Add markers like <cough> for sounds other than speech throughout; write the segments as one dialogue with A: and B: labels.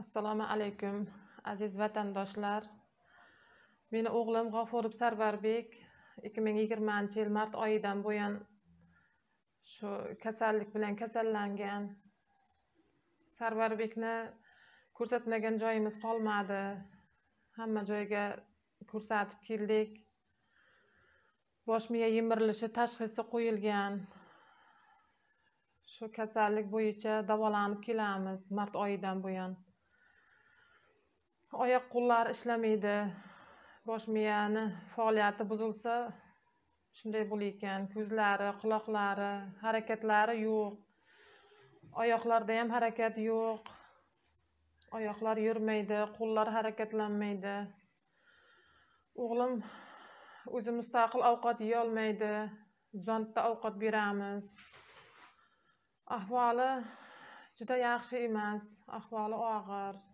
A: assalomu alaykum aziz vatandoshlar. Meni o'g'lim g'ofurov sarvarbek ikki ming yigirmanchi yil mart oyidan buyon shu kasallik bilan kasallangan. Sarvarbekni ko'rsatmagan joyimiz qolmadi. Hamma joyga ko'rsatib keldik. Bosh miya yemirilishi tashxisi qo'yilgan. Shu kasallik bo'yicha davolanib kelamiz mart oyidan buyon. Oyoq qo'llari ishlamaydi. Bosh miyani faoliyati buzilsa shunday bo'lar ko'zlari quloqlari harakatlari yo'q. Oyoqlarda ham harakat yo'q. Oyoqlar yurmaydi qo'llar harakatlanmaydi. O'g'lim o'zi mustaqil ovqat yeyolmaydi zondda ovqat beramiz. Ahvoli juda yaxshi emas. Ahvoli og'ir.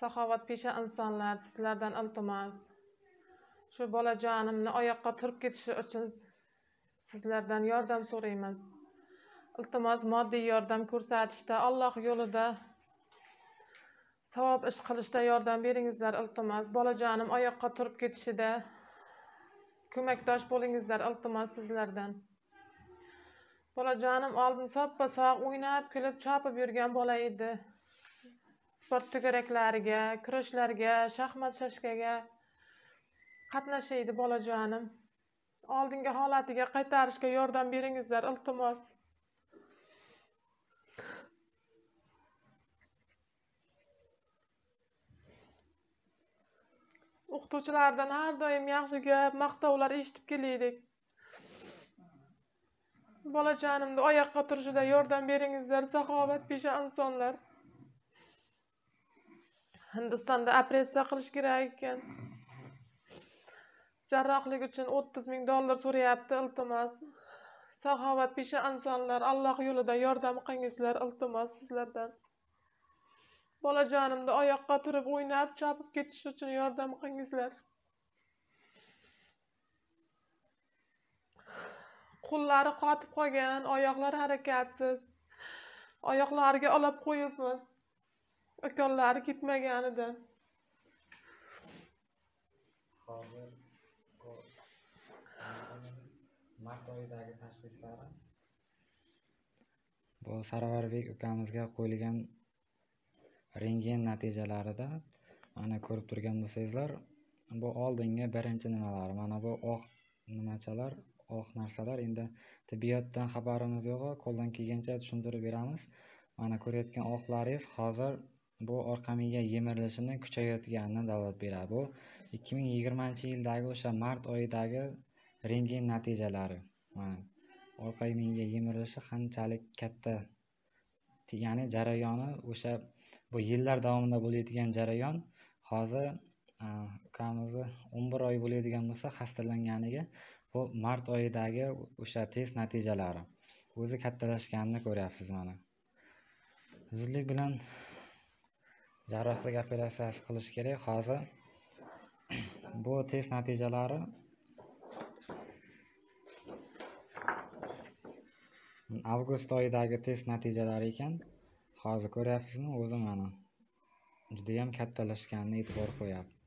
A: Saxovatpesha insonlar sizlardan iltimos. Shu bolajonimni oyoqqa turib ketishi uchun sizlardan yordam so'raymiz. Iltimos moddiy yordam ko'rsatishda alloh yo'lida savob ish qilishda yordam beringizlar iltimos. Bolajonim oyoqqa turib ketishida ko'makdosh bo'lingizlar iltimos sizlardan. Bolajonim oldin soppa sog' o'ynab kulib chopib yurgan bola edi. Sport to'garaklariga kurashlarga shaxmat shashkaga qatnashaydi bolajonim. Oldingi holatiga qaytarishga yordam beringizlar iltimos. O'qituvchilardan har doim yaxshi gap maqtovlar eshitib kelaylik bolajonimni oyoqqa turishida yordam beringizlar saxovatpesha insonlar. Hindistonda operatsiya qilish kerak ekan. Jarrohlik uchun o'ttiz ming dollar so'rayapti iltimos. Saxovatpesha insonlar alloh yo'lida yordam qilingizlar iltimos sizlardan. Bolajonimni oyoqqa turib o'ynab chopib ketish uchun yordam qilingizlar. Qo'llari qotib qolgan oyoqlari harakatsiz. Oyoqlariga olib qo'yibmiz. Ukollari ketmaganidan.
B: Hozir mart oyidagi tashxislari bu sarvarbek ukamizga qo'yilgan rentgen natijalarida mana ko'rib turgan bo'lsangizlar bu oldingi birinchi nimalar mana bu oq nimachalar oq narsalar. Endi tibbiyotdan xabarimiz yo'q qo'ldan kelgancha tushuntirib beramiz. Mana ko'rayotgan oqlaringiz hozir bu orqa miya yemirilishini kuchayotganini dalolat beradi. Bu ikki ming yigirmanchi yildagi o'sha mart oyidagi rentgen natijalari. Mana orqa miya yemirilishi qanchalik katta ya'ni jarayoni o'sha bu yillar davomida bo'layotgan jarayon hozir ukamizni o'n bir oy bo'ladigan bo'lsa xastalanganiga bu mart oyidagi o'sha test natijalari. O'zi kattalashganini ko'ryapsiz mana. Zudlik bilan jarrohlik operatsiyasi qilish kerak. Hozir <clears throat> bu test natijalari avgust oyidagi test natijalari ekan. Hozir ko'ryapsizmi? O'zi mana judayam kattalashganini e'tibor qo'yapti.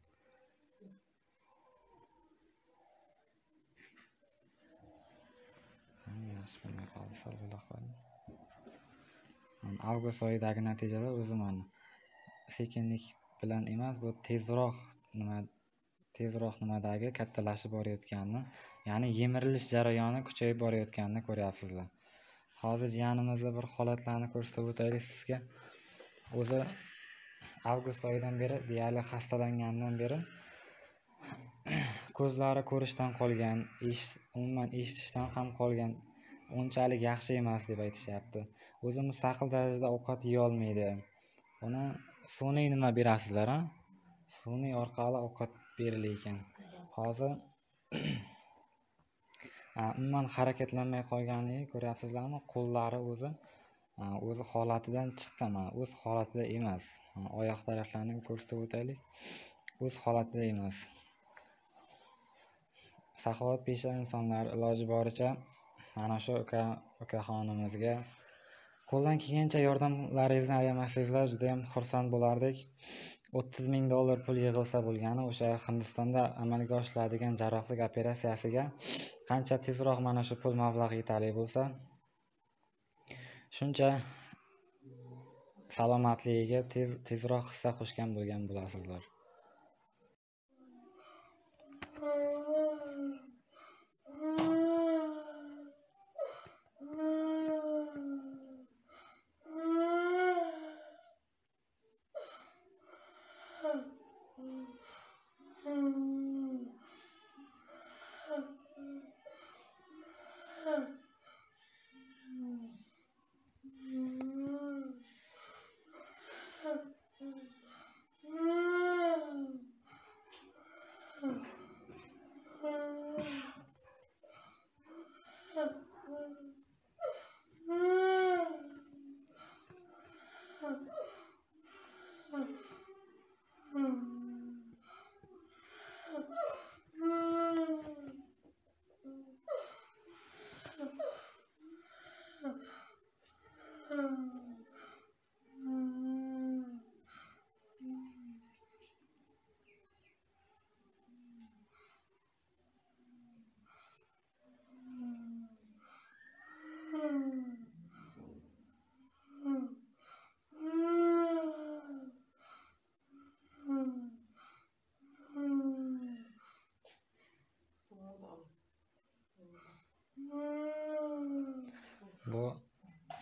B: Yaxshi bo'lmay qoldi sal avgust oyidagi natijalar o'zi mana sekinlik bilan emas bu tezroq nima tezroq nimadagi kattalashib borayotganini ya'ni yemirilish jarayoni kuchayib borayotganini ko'ryapsizlar. Hozir jiyanimizni bir holatlarini ko'rsatib o'taylik sizga. O'zi avgust oyidan beri deyarli xastalanganidan beri ko'zlari ko'rishdan qolgan umuman eshitishdan ham qolgan unchalik yaxshi emas deb aytishyapti. O'zi mustaqil darajada ovqat yeyolmaydi. Uni sun'iy nima berasizlar a sun'iy orqali ovqat berilar ekan. Hozir <clears throat> umuman harakatlanmay qolganligi ko'ryapsizlarmi? Qo'llari o'zi o'zi holatidan chiqqan mana o'z holatida emas. Oyoq taraflarini ko'rsatib o'taylik. O'z holatida emas. Saxovatpesha insonlar iloji boricha mana shu uka ukaxonimizga qo'ldan kelgancha yordamlaringizni ayamasangizlar judayam xursand bo'lardik. O'ttiz ming dollar pul yig'ilsa bo'lgani o'sha hindistonda amalga oshiriladigan jarrohlik operatsiyasiga qancha tezroq mana shu pul mablag'i yetarli bo'lsa shuncha salomatligiga tez tezroq hissa qo'shgan bo'lgan bo'lasizlar. Bu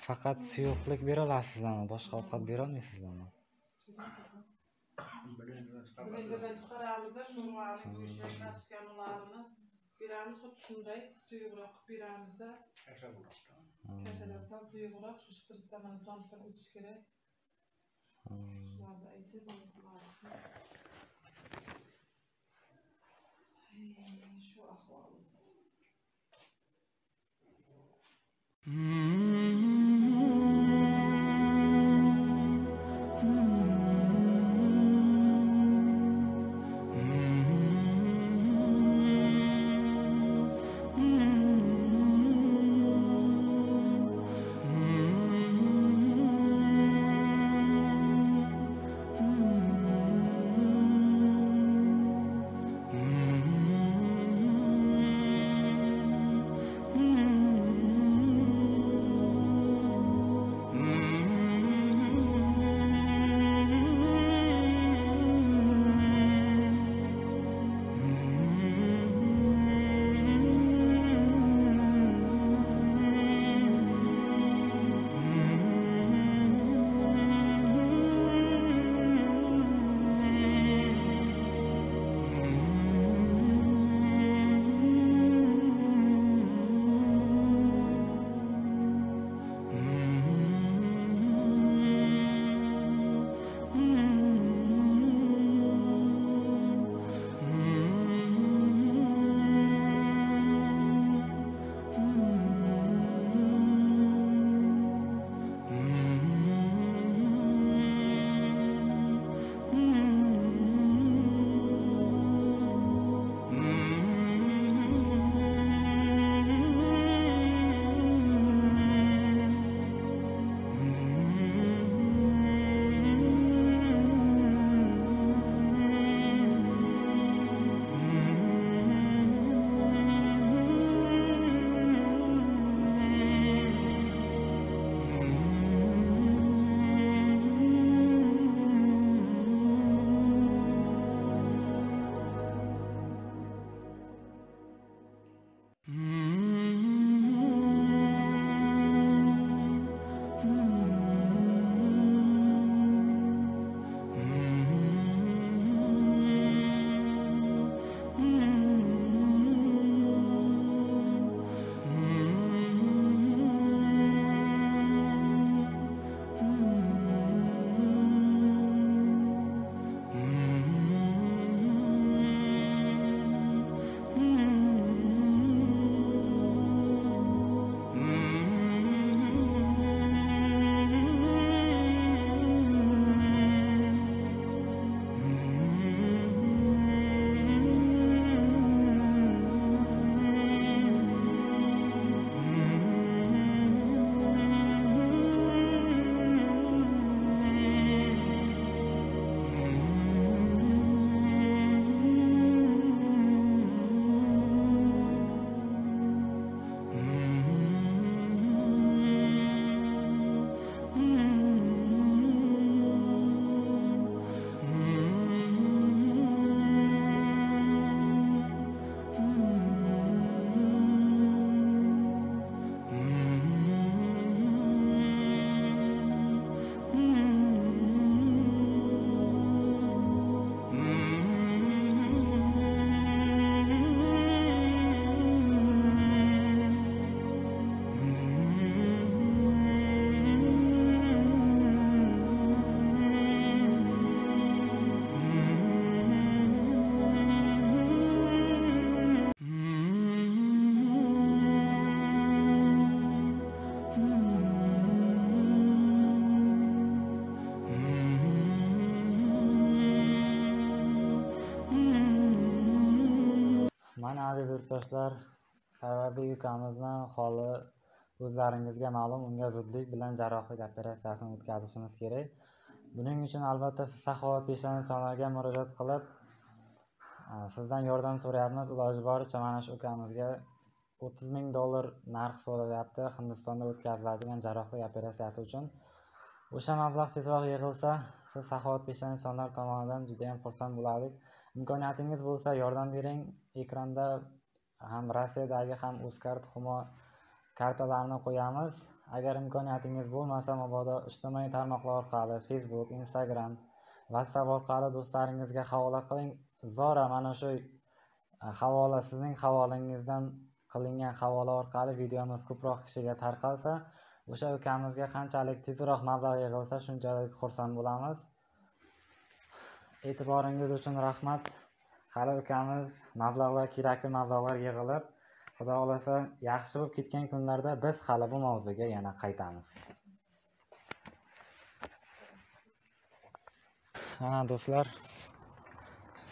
B: faqat suyuqlik bera olasizlarmi boshqa ovqat berolmaysizlarmi
A: blenderdan chiqaramizda sho'rvani go'shtni ularni beramiz xuddi shunday suyuqroq qilib beramizda kashalardan suyuqroq shu shpritsdan so'mdan o'tish kerak shularni
B: yoshlar sarvarbek ukamizni holi o'zlaringizga ma'lum unga zudlik bilan jarrohlik operatsiyasini o'tkazishimiz kerak. Buning uchun albatta siz saxovatpeshan insonlarga murojaat qilib sizdan yordam so'rayapmiz. Iloji boricha mana shu ukamizga o'ttiz ming dollar narx so'ralyapti hindistonda o'tkaziladigan jarrohlik operatsiyasi uchun. O'sha mablag' tezroq yig'ilsa siz saxovatpesha insonlar tomonidan judayam xursand bo'lardik imkoniyatingiz bo'lsa yordam bering ekranda ham rossiyadagi ham uzcard humo kartalarini qo'yamiz. Agar imkoniyatingiz bo'lmasa mabodo ijtimoiy tarmoqlar orqali facebook instagram whatsapp orqali do'stlaringizga havola qiling. Zora mana shu e, havola sizning havolangizdan qilingan havola orqali videomiz ko'proq kishiga tarqalsa o'sha ukamizga qanchalik tezroq mablag' yig'ilsa shunchalik xursand bo'lamiz. E'tiboringiz uchun rahmat. Hali ukamiz mablag'lar kerakli mablag'lar yig'ilib xudo xohlasa yaxshi bo'lib ketgan kunlarda biz hali bu mavzuga yana qaytamiz. Mana do'stlar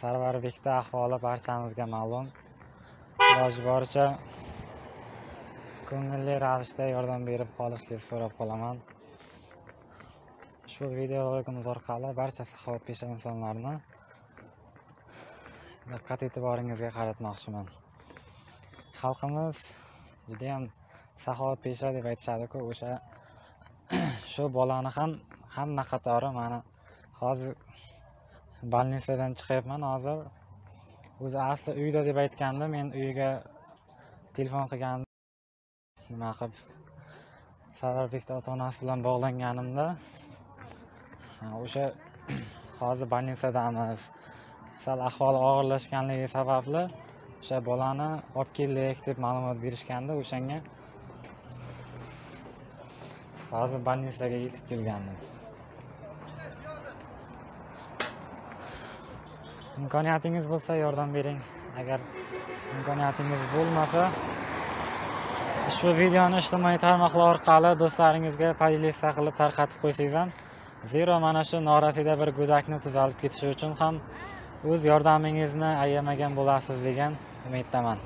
B: sarvarbekda ahvoli barchamizga ma'lum. Iloji boricha ko'ngilli ravishda yordam berib qolishni so'rab qolaman. Ushbu videorolikimiz orqali barcha saxovatpesha insonlarni diqqat e'tiboringizga qaratmoqchiman xalqimiz judayam saxovatpesha deb aytishadiku o'sha <clears throat> shu bolani ham hamma qatori mana hozir больницаdan chiqyapman hozir o'zi asli uyda deb aytgandi men uyiga telefon qilgandim nima qilib sarvarbekda ota onasi bilan bog'langanimda o'sha <clears throat> hozir больницадamiz sal ahvoli og'irlashganligi sababli o'sha bolani olib keldik deb ma'lumot berishgandi o'shanga hozir больницаga yetib kelgandim. Imkoniyatingiz bo'lsa yordam bering. Agar imkoniyatingiz bo'lmasa ushbu videoni ijtimoiy tarmoqlar orqali do'stlaringizga поделиться qilib tarqatib qo'ysangiz ham zero mana shu norasida bir go'dakni tuzalib ketishi uchun ham o'z yordamingizni ayamagan bo'lasiz degan umiddaman.